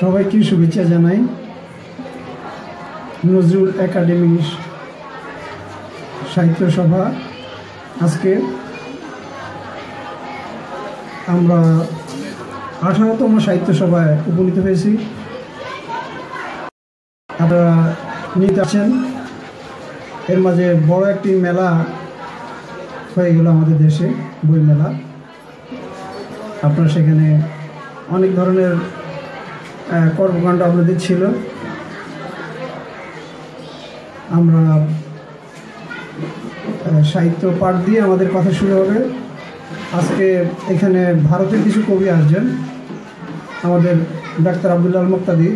সবাইকে শুভেচ্ছা জানাই। নজরুল একাডেমি সাহিত্য সভা। আজকে আমরা আঠারোতম সাহিত্য সভায় উপনীত হয়েছি। আপনারা নিতে আছেন এর মাঝে বড় একটি মেলা হয়ে গেল আমাদের দেশে বই মেলা আপনার সেখানে অনেক ধরনের কর্মকাণ্ড আপনাদের ছিল। আমরা সাহিত্য পাঠ দিয়ে আমাদের কথা শুরু হবে। আজকে এখানে ভারতের কিছু কবি আসছেন। আমাদের ডাক্তার আবদুল্লাহ মুক্তাদি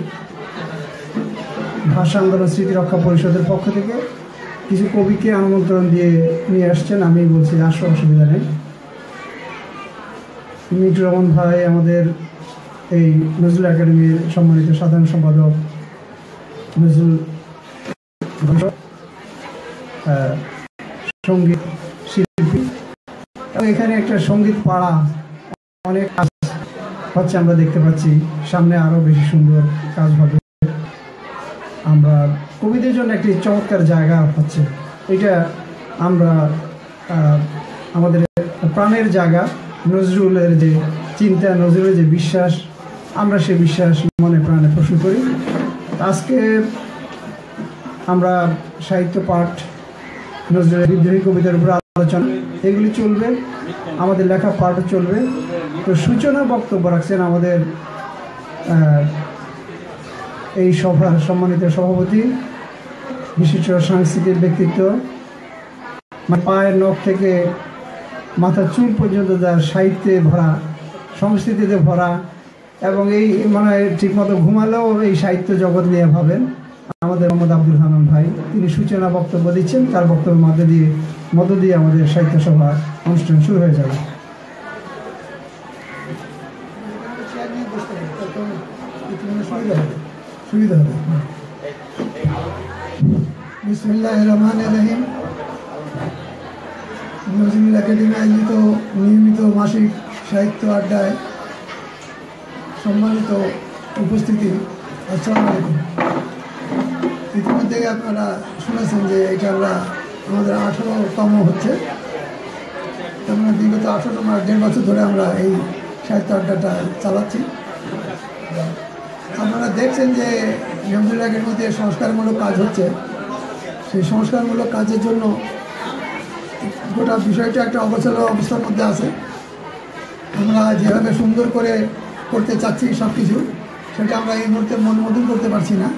ভাষা আন্দোলন স্মৃতি রক্ষা পরিষদের পক্ষ থেকে কিছু কবিকে আমন্ত্রণ দিয়ে নিয়ে আসছেন। আমি বলছি, আসো, অসুবিধা নেই। মিটু রহমান ভাই আমাদের এই নজরুল একাডেমির সম্মানিত সাধারণ সম্পাদক নজরুল সংগীত শিল্পী। এবং এখানে একটা সংগীত পাড়া, অনেক কাজ হচ্ছে আমরা দেখতে পাচ্ছি। সামনে আরও বেশি সুন্দর কাজ হবে। আমরা কবিদের জন্য একটি চমৎকার জায়গা হচ্ছে। এটা আমরা আমাদের প্রাণের জায়গা, নজরুলের যে চিন্তা, নজরুলের যে বিশ্বাস আমরা সে বিশ্বাস মনে প্রাণে পোষণ করি। আজকে আমরা সাহিত্য পাঠ নজরুলের বিদ্রোহী কবিতার উপর আলোচনা, এগুলি চলবে, আমাদের লেখা পাঠও চলবে। তো সূচনা বক্তব্য রাখছেন আমাদের এই সভার সম্মানিত সভাপতি, বিশিষ্ট সাংস্কৃতিক ব্যক্তিত্ব মানে পায়ের নখ থেকে মাথার চুল পর্যন্ত যার সাহিত্যে ভরা, সংস্কৃতিতে ভরা এবং এই মানে ঠিকমতো ঘুমালেও এই সাহিত্য জগৎ নিয়ে ভাবেন। আমাদের মোহাম্মদ আব্দুল হানান ভাই, তিনি সূচনা বক্তব্য দিচ্ছেন, তার বক্তব্যের মধ্যে দিয়ে, মধ্য দিয়ে আমাদের সাহিত্য সভা অনুষ্ঠান শুরু হয়ে যাবে। সুবিধা হবে। নিয়মিত মাসিক সাহিত্য আড্ডায় সম্মানিত উপস্থিতি আসসালামু আলাইকুম। ইতিমধ্যে আপনারা শুনেছেন যে এটা আমরা আমাদের আঠারোতম হচ্ছে। আমরা বিগত আঠারো মাস দেড় বছর ধরে আমরা এই সাহিত্য আড্ডাটা চালাচ্ছি। আপনারা দেখছেন যে নজরুল মধ্যে সংস্কারমূলক কাজ হচ্ছে। সেই সংস্কারমূলক কাজের জন্য গোটা বিষয়টা একটা অবচল অবস্থার মধ্যে আছে। আমরা যেভাবে সুন্দর করে করতে চাচ্ছি সব কিছু, সেটা আমরা এই মুহূর্তে মনোমোদন করতে পারছি না।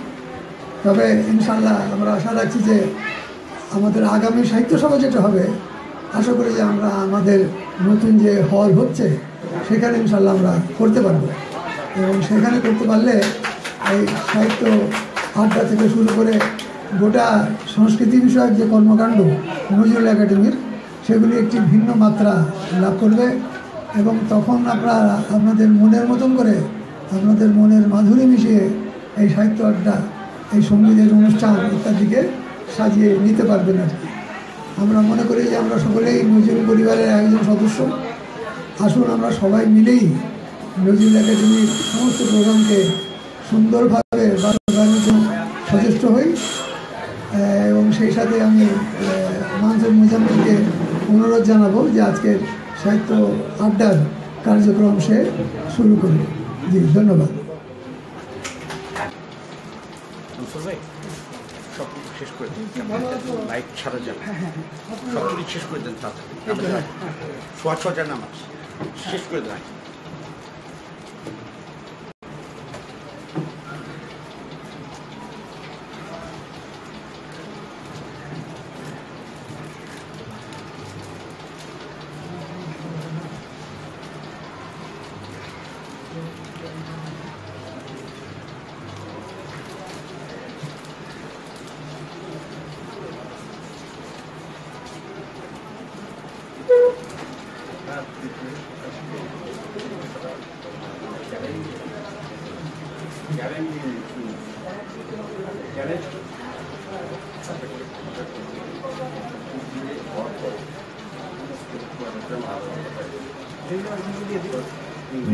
তবে ইনশাল্লাহ আমরা আশা রাখছি যে আমাদের আগামী সাহিত্য সভা যেটা হবে, আশা করি যে আমরা আমাদের নতুন যে হল হচ্ছে, সেখানে ইনশাল্লাহ আমরা করতে পারব। এবং সেখানে করতে পারলে এই সাহিত্য আড্ডা থেকে শুরু করে গোটা সংস্কৃতি বিষয়ক যে কর্মকাণ্ড, নজরুল একাডেমির, সেগুলি একটি ভিন্ন মাত্রা লাভ করবে। এবং তখন আপনারা আপনাদের মনের মতন করে, আপনাদের মনের মাধুরী মিশিয়ে এই সাহিত্য আড্ডা, এই সঙ্গীতের অনুষ্ঠান ইত্যাদিকে সাজিয়ে নিতে পারবেন আর কি। আমরা মনে করি যে আমরা সকলেই নজরুল পরিবারের একজন সদস্য। আসুন আমরা সবাই মিলেই নজরুল একাডেমির সমস্ত প্রোগ্রামকে সুন্দরভাবে বাস্তবায়নের সচেষ্ট হই। এবং সেই সাথে আমি মানসুর মুজাম্মিলকে অনুরোধ জানাব যে আজকের সাহিত্য আড্ডার কার্যক্রম সে শুরু করে। জি, ধন্যবাদ। শেষ করে দিন লাইট ছাড়া যাবে। সব শেষ করে দেন তাড়াতাড়ি। সোয়া জানা নামাজ, শেষ করে দেন।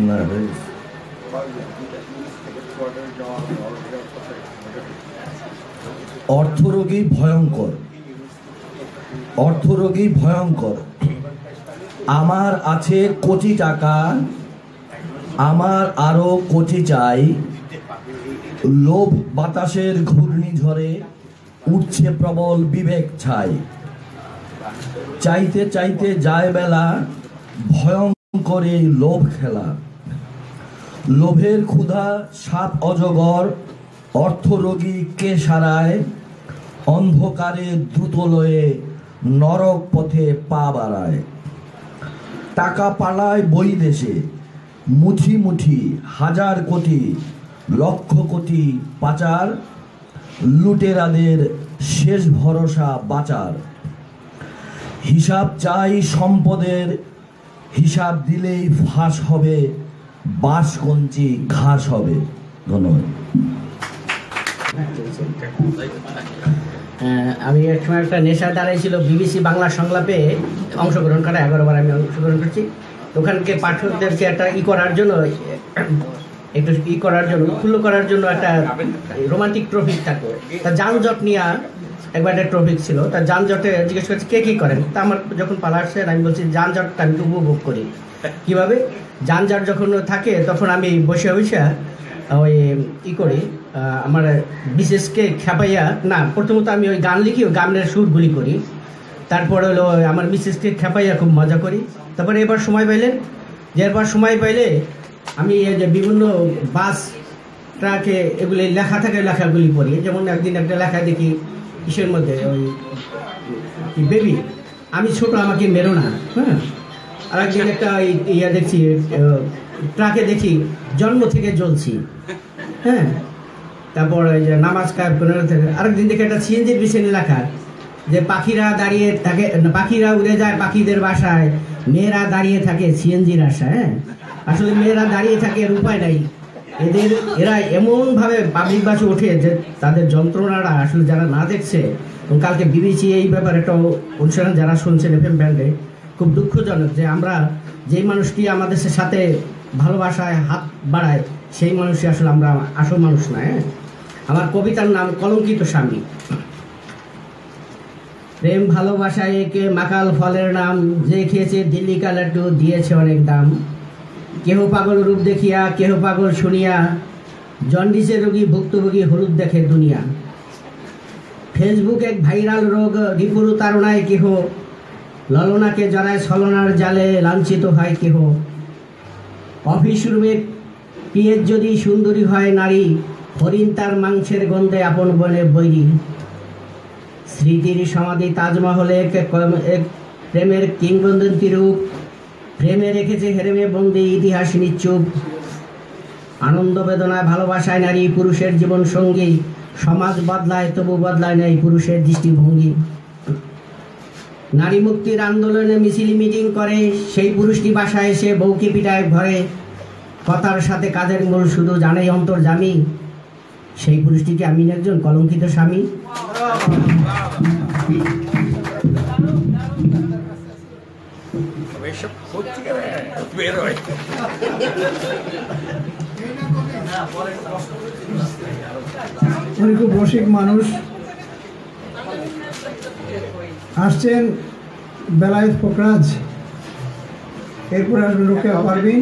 না হয়েছে অর্থরোগী ভয়ঙ্কর। অর্থরোগী ভয়ঙ্কর। আমার আছে কোটি টাকা, আমার আরও কোটি চাই। লোভ বাতাসের ঘূর্ণিঝড়ে উঠছে প্রবল বিবেক ছাই। চাইতে চাইতে যায় বেলা, ভয়ঙ্কর লোভ খেলা। লোভের ক্ষুধা, সাপ অজগর, অর্থরোগী কে সারায় অন্ধকারে দ্রুত লয়ে নরক পথে পা বাড়ায়। টাকা পালায় বই দেশে, মুঠি মুঠি, হাজার কোটি, লক্ষ কোটি পাচার, লুটেরাদের শেষ ভরসা বাঁচার। হিসাব চাই সম্পদের, হিসাব দিলেই ফাঁস হবে বাঁশ কঞ্চি ঘাস হবে। ধন্যবাদ। আমি এক সময় একটা নেশা দাঁড়াইছিল বিবিসি বাংলা সংলাপে অংশগ্রহণ করা এগারো বার আমি অংশগ্রহণ করছি। ওখানকে পাঠকদেরকে একটা ই করার জন্য, একটু ই করার জন্য, উৎফুল্ল করার জন্য একটা রোমান্টিক ট্রফিক থাকবে তা যানজট নিয়ে একবার একটা ট্রফিক ছিল। তা যানজটে জিজ্ঞেস করছি, কে কী করেন? তা আমার যখন পালা আসছে আমি বলছি, যানজটটা আমি উপভোগ করি। কীভাবে? যানজট যখন থাকে, তখন আমি বসে বসে ওই, ই করি আমার বিশেষকে খেপাইয়া, না, প্রথমত আমি ওই গান লিখি, ওই গানের সুরগুলি করি। তারপরে হলো আমার মিসেসকে খেপাইয়া খুব মজা করি। তারপরে এবার সময় পাইলেন যে এবার সময় পাইলে আমি এই যে বিভিন্ন বাস, ট্রাকে এগুলি লেখা থাকে, লেখাগুলি পড়ি। যেমন একদিন একটা লেখা দেখি, কিসের মধ্যে? ওই বেবি? আমি ছোট, আমাকে মেরো না হ্যাঁ? আর একদিন একটা ইয়া দেখছি ট্রাকে দেখি, জন্ম থেকে জ্বলছি। হ্যাঁ? তারপর ওই যে নামাজ থেকে আরেকদিন দেখি একটা সিএনজির বিষয়ে লেখা যে পাখিরা দাঁড়িয়ে থাকে পাখিরা উড়ে যায় পাখিদের বাসায়, মেয়েরা দাঁড়িয়ে থাকে সিএনজির আশায় হ্যাঁ? আসলে মেয়েরা দাঁড়িয়ে থাকে এর উপায় নাই। এদের, এরা এমনভাবে পাবলিক বাসে ওঠে যে তাদের যন্ত্রণাটা আসলে যারা না দেখছে, এবং কালকে বিবিসি এই ব্যাপারে একটা অনুষ্ঠান যারা শুনছেন এফ এম ব্যান্ডে খুব দুঃখজনক যে আমরা যেই মানুষটি আমাদের সাথে ভালোবাসায় হাত বাড়ায়, সেই মানুষই আসলে আমরা আসল মানুষ না হ্যাঁ? আমার কবিতার নাম কলঙ্কিত স্বামী। প্রেম ভালোবাসায় একে মাকাল ফলের নাম, যে খেয়েছে দিল্লি কালারটু দিয়েছে অনেক দাম। কেহ পাগল রূপ দেখিয়া, কেহ পাগল শুনিয়া জন্ডিসের রোগী ভুক্তভোগী হলুদ দেখে দুনিয়া। ফেসবুক এক ভাইরাল রোগ, রিপুরু তারণায় কেহ ললনাকে জড়ায় ছলনার জালে লাঞ্ছিত হয় কেহ। অফিস রুমে পিয়ের যদি সুন্দরী হয় নারী, হরিণ তার মাংসের গন্ধে আপন বনে বৈরী। স্মৃতির সমাধি তাজমহলে এক প্রেমের কিংবদন্তি রূপ। প্রেমে রেখেছে হেরেমে বন্দি ইতিহাস নিশ্চুপ আনন্দ বেদনায় ভালোবাসায় নারী, পুরুষের জীবন সঙ্গী। সমাজ বদলায়, তবু বদলায় নাই পুরুষের দৃষ্টিভঙ্গি। নারী মুক্তির আন্দোলনে মিছিল মিটিং করে, সেই পুরুষটি বাসায় এসে বউকে পিটায় ঘরে। কথার সাথে কাজের মূল শুধু জানেই অন্তর জামি। সেই পুরুষটিকে আমি একজন কলঙ্কিত স্বামী। রসিক মানুষ। আসছেন বেলায়েত ফোকরাজ। এরপরে আসবেন রোকেয়া পারভিন।